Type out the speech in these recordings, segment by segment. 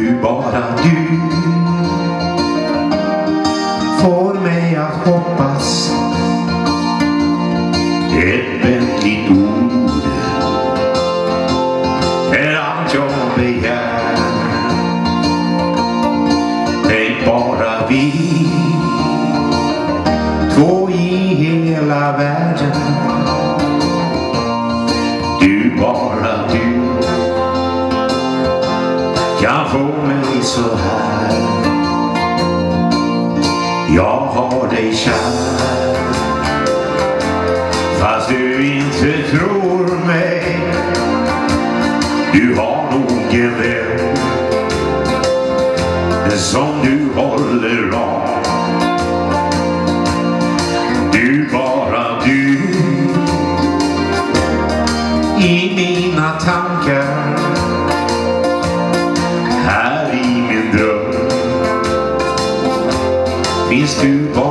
Du, bara du. Får mig att hoppas. Ett vänligt ord är allt jag begär. Tänk bara vi. Två i hela världen. Kan få mig så här. Jag har dig kär. Fast du inte tror mig. Du har nog en vän Som du håller av. Du, bara du I mina tankar. Finns du bara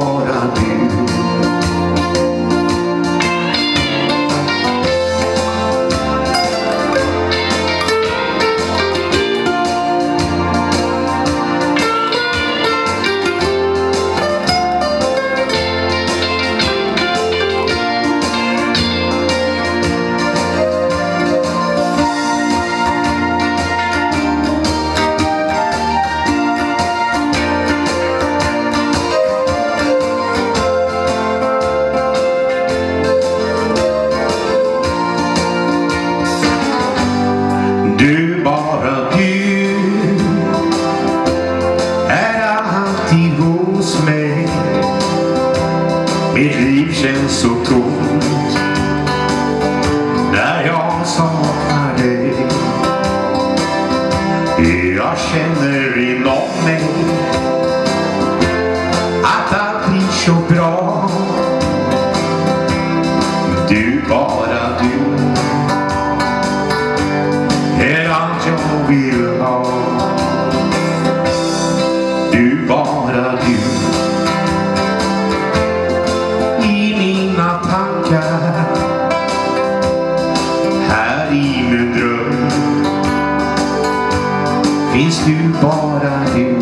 Du, bara du är alltid hos mig. Mitt liv känns så tomt. När jag saknar dig. Jag känner inom mig att allt blir så bra. Du, bara du. Jag vill ha. Du, bara du. I mina tankar. Här i min dröm. Finns du bara du.